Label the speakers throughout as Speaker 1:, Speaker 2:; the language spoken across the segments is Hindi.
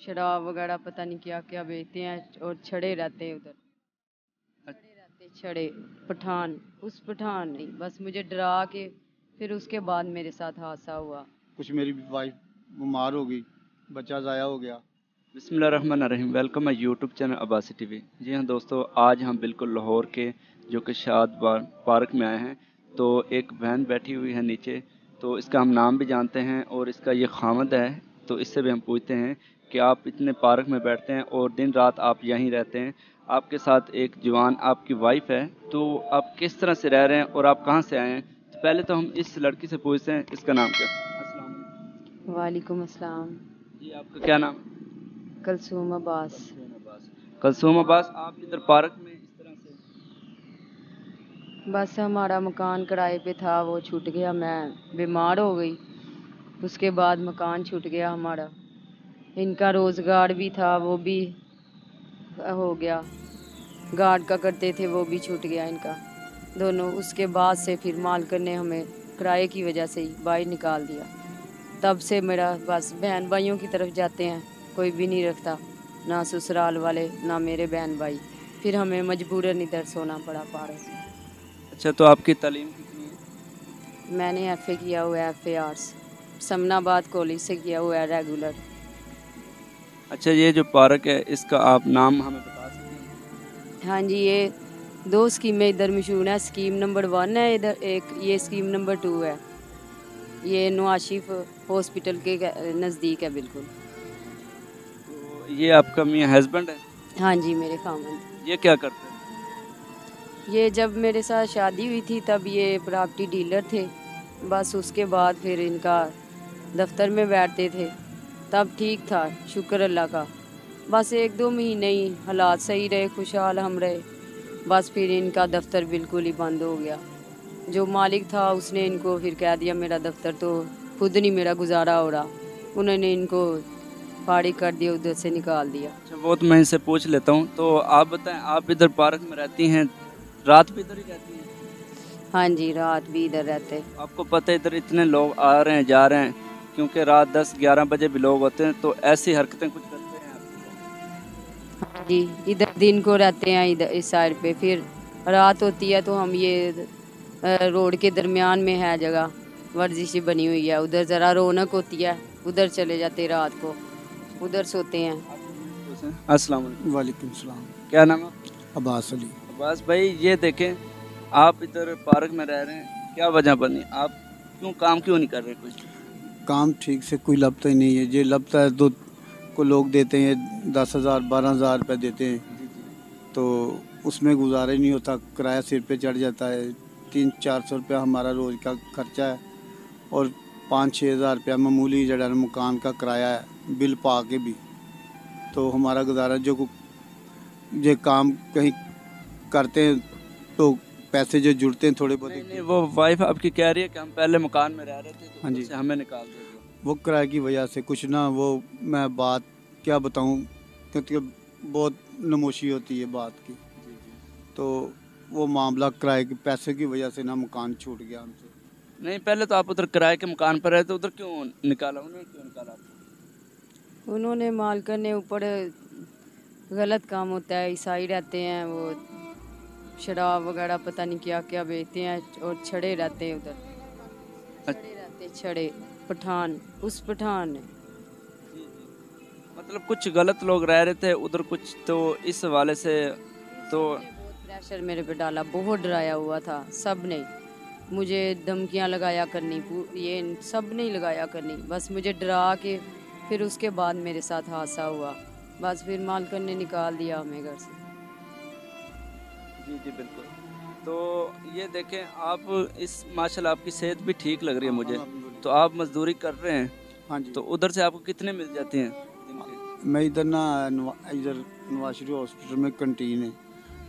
Speaker 1: शराब वगैरह पता नहीं क्या क्या बेचते हैं और छड़े रहते हैं उधर। छड़े रहते छड़े पठान उस पठान नहीं बस मुझे डरा के फिर उसके बाद मेरे साथ हादसा हुआ।
Speaker 2: कुछ मेरी वाइफ बीमार हो गई बच्चा ज़ाया हो गया।
Speaker 3: बिस्मिल्लाहिर्रहमानिर्रहीम वेलकम है यूट्यूब चैनल अब्बासी टीवी जी हाँ दोस्तों आज हम बिल्कुल लाहौर के जो कि शाद पार्क में आए हैं तो एक वैन बैठी हुई है नीचे तो इसका हम नाम भी जानते हैं और इसका ये खामद है तो इससे भी हम पूछते हैं कि आप इतने पार्क में बैठते हैं और दिन रात आप यहीं रहते हैं। आपके साथ एक जवान आपकी वाइफ है तो आप किस तरह से रह रहे हैं और आप कहाँ से आए हैं? तो पहले तो हम इस लड़की से पूछते हैं इसका नाम क्या?
Speaker 1: वालेकुम। अस्सलाम।
Speaker 3: जी आपका क्या नाम?
Speaker 1: कलसूम अब्बास
Speaker 3: कलसूम अब्बास आप इधर पार्क में इस तरह से?
Speaker 1: बस हमारा मकान किराए पे था वो छूट गया मैं बीमार हो गई। उसके बाद मकान छूट गया हमारा। इनका रोज़गार भी था वो भी हो गया। गार्ड का करते थे वो भी छूट गया इनका। दोनों उसके बाद से फिर मालकर ने हमें किराए की वजह से ही बाहर निकाल दिया। तब से मेरा बस बहन भाइयों की तरफ़ जाते हैं कोई भी नहीं रखता ना ससुराल वाले ना मेरे बहन भाई फिर हमें मजबूरन इधर सोना पड़ा पारे
Speaker 3: अच्छा तो आपकी तालीम कितनी है?
Speaker 1: मैंने एफ़ए किया हुआ है F A arts Samanabad college से किया हुआ है रेगुलर
Speaker 3: अच्छा ये जो पार्क है इसका आप नाम हमें बता सकते हैं?
Speaker 1: हाँ जी ये दो स्कीमें इधर मशहूर हैं स्कीम नंबर वन है इधर एक ये स्कीम नंबर टू है। ये नवाशिफ हॉस्पिटल के नज़दीक है बिल्कुल।
Speaker 3: तो ये आपका मियाँ हस्बैंड है?
Speaker 1: हाँ जी मेरे खामन
Speaker 3: ये क्या करते हैं?
Speaker 1: ये जब मेरे साथ शादी हुई थी तब ये प्रॉपर्टी डीलर थे। बस उसके बाद फिर इनका दफ्तर में बैठते थे। तब ठीक था शुक्र अल्लाह का। बस एक दो महीने ही हालात सही रहे खुशहाल हम रहे। बस फिर इनका दफ्तर बिल्कुल ही बंद हो गया। जो मालिक था उसने इनको फिर कह दिया मेरा दफ्तर तो खुद नहीं मेरा गुजारा हो रहा। उन्होंने इनको फाड़ी कर दिया उधर से निकाल दिया।
Speaker 3: अच्छा वो तो मैं इनसे पूछ लेता हूँ। तो आप बताएँ आप इधर पार्क में रहती हैं रात भी इधर ही रहती हैं?
Speaker 1: हाँ जी रात भी इधर रहते
Speaker 3: आपको पता है इधर इतने लोग आ रहे हैं जा रहे हैं। क्योंकि रात दस ग्यारह बजे भी लोग होते हैं तो ऐसी हरकतें कुछ करते हैं
Speaker 1: हाँ जी इधर दिन को रहते हैं इधर इस साइड पे फिर रात होती है तो हम ये रोड के दरमियान में है जगह वर्जिश बनी हुई है उधर ज़रा रौनक होती है उधर चले जाते रात को उधर सोते हैं।
Speaker 3: अस्सलाम वालेकुम
Speaker 2: वालेकुम सलाम।
Speaker 3: क्या नाम है
Speaker 2: अब्बास अली।
Speaker 3: अब्बास भाई ये देखें आप इधर पार्क में रह रहे हैं क्या वजह बनी? आप क्यों काम क्यों नहीं कर रहे कुछ
Speaker 2: काम ठीक से कोई लबता ही नहीं है। ये लबता है तो को लोग देते हैं, दस हज़ार, बारह हज़ार रुपये देते हैं। तो उसमें गुजारा ही नहीं होता, किराया सिर पे चढ़ जाता है। तीन, चार सौ रुपया हमारा रोज़ का खर्चा है और पाँच छः हज़ार रुपया मामूली जड़ा मकान का किराया है, बिल पा के भी। तो हमारा गुजारा, जो ये काम कहीं करते हैं तो पैसे जो जुड़ते हैं थोड़े
Speaker 3: नहीं, नहीं
Speaker 2: बहुत
Speaker 3: वो वाइफ आपकी कह रही है कि हम पहले मकान में रह रहे थे तो
Speaker 2: हाँ जी।
Speaker 3: हमें निकाल दिया
Speaker 2: वो किराए की वजह से कुछ ना वो मैं बात क्या बताऊँ क्योंकि बहुत नमोशी होती है बात की। तो वो मामला किराए के पैसे की वजह से ना मकान छूट गया हमसे।
Speaker 3: नहीं पहले तो आप उधर किराए के मकान पर रहे थे उधर क्यों निकाला उन्होंने क्यों निकाला?
Speaker 1: उन्होंने मालकर ने ऊपर गलत काम होता है ईसाई रहते हैं वो शराब वगैरह पता नहीं क्या क्या बेचते हैं और छड़े रहते हैं उधर। छड़े रहते छड़े। पठान उस पठान ने
Speaker 3: मतलब कुछ गलत लोग रह रहे थे उधर कुछ तो इस हवाले से तो
Speaker 1: प्रेशर मेरे पे डाला बहुत डराया हुआ था सबने। मुझे धमकियाँ लगाया करनी ये सबने लगाया करनी। बस मुझे डरा के फिर उसके बाद मेरे साथ हादसा हुआ। बस फिर मालकर ने निकाल दिया हमें घर से।
Speaker 3: जी जी बिल्कुल। तो ये देखें आप इस माशाल्लाह आपकी सेहत भी ठीक लग रही है मुझे। तो आप मजदूरी कर रहे हैं
Speaker 2: हाँ जी।
Speaker 3: तो उधर से आपको कितने मिल जाते हैं
Speaker 2: मैं इधर ना इधर नवाशरी हॉस्पिटल में कंटीन है।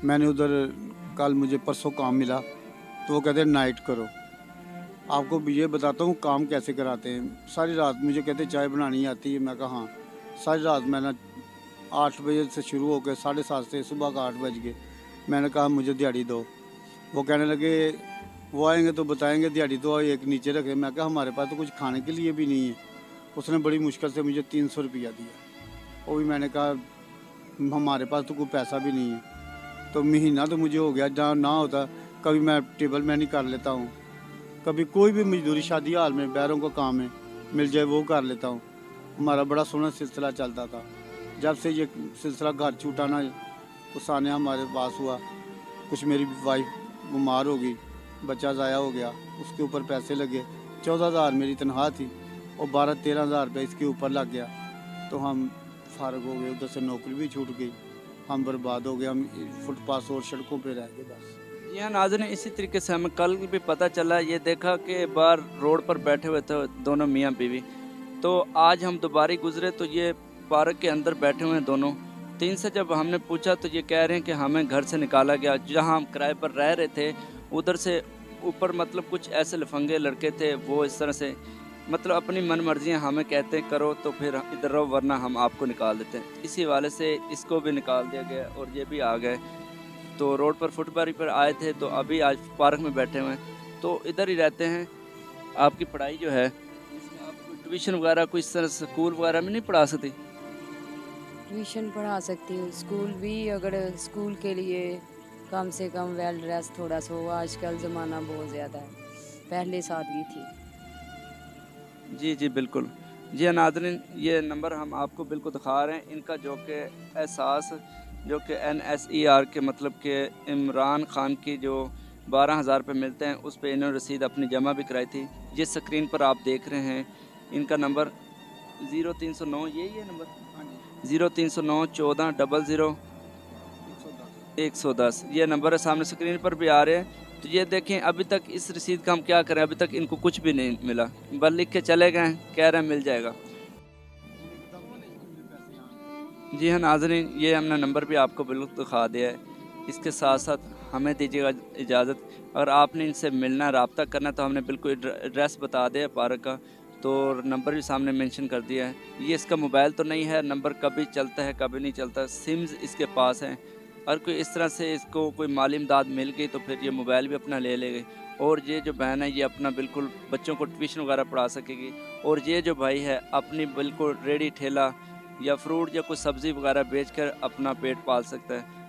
Speaker 2: मैंने उधर कल मुझे परसों काम मिला तो वो कहते हैं नाइट करो। आपको भी ये बताता हूँ काम कैसे कराते हैं। सारी रात मुझे कहते चाय बनानी आती है। मैं कहा हाँ। सारी रात मैंने आठ बजे से शुरू होकर साढ़े सात से सुबह का आठ बज गए। मैंने कहा, मुझे दिहाड़ी दो। वो कहने लगे, वो आएँगे तो बताएँगे, दिहाड़ी तो एक नीचे रखे मैं कहा, हमारे पास तो कुछ खाने के लिए भी नहीं है। उसने बड़ी मुश्किल से मुझे तीन सौ रुपया दिया। वो भी मैंने कहा, हमारे पास तो कोई पैसा भी नहीं है। तो महीना तो मुझे हो गया जहाँ ना होता, कभी मैं टेबल मैन ही कर लेता हूँ। कभी कोई भी मजदूरी, शादी हाल में, बैरों का काम है, मिल जाए, वो कर लेता हूँ। हमारा बड़ा सोना सिलसिला चलता था। जब से ये सिलसिला घर छूटा उस आने हमारे पास हुआ। कुछ मेरी वाइफ बीमार हो गई, बच्चा ज़ाया हो गया, उसके ऊपर पैसे लगे। चौदह हज़ार मेरी तनख्वाह थी और बारह तेरह हज़ार रुपये इसके ऊपर लग गया। तो हम फारग हो गए, उधर से नौकरी भी छूट गई। हम बर्बाद हो गए, हम फुटपाथ और सड़कों पर रह गए बस।
Speaker 3: जी हाँ नाजन, इसी तरीके से हमें कल भी पता चला, ये देखा कि बाहर रोड पर बैठे हुए थे दोनों मियाँ बीवी। तो आज हम दोबारा गुजरे तो ये पार्क के अंदर बैठे हुए हैं दोनों। तीन से जब हमने पूछा तो ये कह रहे हैं कि हमें घर से निकाला गया। जहाँ हम किराए पर रह रहे थे, उधर से ऊपर मतलब कुछ ऐसे लफंगे लड़के थे, वो इस तरह से मतलब अपनी मन मर्जियाँ हमें कहते हैं, करो तो फिर इधर रहो, वरना हम आपको निकाल देते हैं। इसी वाले से इसको भी निकाल दिया गया और ये भी आ गए। तो रोड पर फुटबारी पर आए थे तो अभी आज पार्क में बैठे हुए हैं। तो इधर ही रहते हैं। आपकी पढ़ाई जो है आप ट्यूशन वगैरह, कोई इस तरह स्कूल वगैरह में नहीं पढ़ा सकती?
Speaker 1: ट्यूशन पढ़ा सकती हूँ। स्कूल भी अगर स्कूल के लिए कम से कम वेल ड्रेस थोड़ा सा हो, आजकल ज़माना बहुत ज़्यादा है। पहले सादगी थी।
Speaker 3: जी जी, बिल्कुल। जी हाँ ये नंबर हम आपको बिल्कुल दिखा रहे हैं। इनका जो कि एहसास, जो कि एन एस ई आर के मतलब के इमरान खान की जो बारह हज़ार रुपये मिलते हैं, उस पर इन्होंने रसीद अपनी जमा भी कराई थी। जिस स्क्रीन पर आप देख रहे हैं। इनका नंबर ज़ीरो तीन सौ नौ यही है नंबर? ज़ीरो तीन सौ नौ चौदह डबल ज़ीरो। एक सौ दस। ये नंबर है सामने स्क्रीन पर भी आ रहे हैं। तो ये देखें, अभी तक इस रसीद का हम क्या करें? अभी तक इनको कुछ भी नहीं मिला। बस लिख के चले गए कह रहे हैं मिल जाएगा। जी हाँ नाजरीन, ये हमने नंबर भी आपको बिल्कुल दिखा दिया है। इसके साथ साथ हमें दीजिएगा इजाज़त। अगर आपने इनसे मिलना रबता करना तो हमने बिल्कुल एड्रेस बता दिया पार्क का। तो नंबर भी सामने मेंशन कर दिया है। ये इसका मोबाइल तो नहीं है, नंबर कभी चलता है, कभी नहीं चलता, सिम्स इसके पास हैं। अगर कोई इस तरह से इसको कोई माली इमदाद मिल गई तो फिर ये मोबाइल भी अपना ले लेगी। और ये जो बहन है, ये अपना बिल्कुल बच्चों को ट्यूशन वगैरह पढ़ा सकेगी। और ये जो भाई है, अपनी बिल्कुल रेडी ठेला या फ्रूट या कुछ सब्ज़ी वगैरह बेच कर अपना पेट पाल सकता है।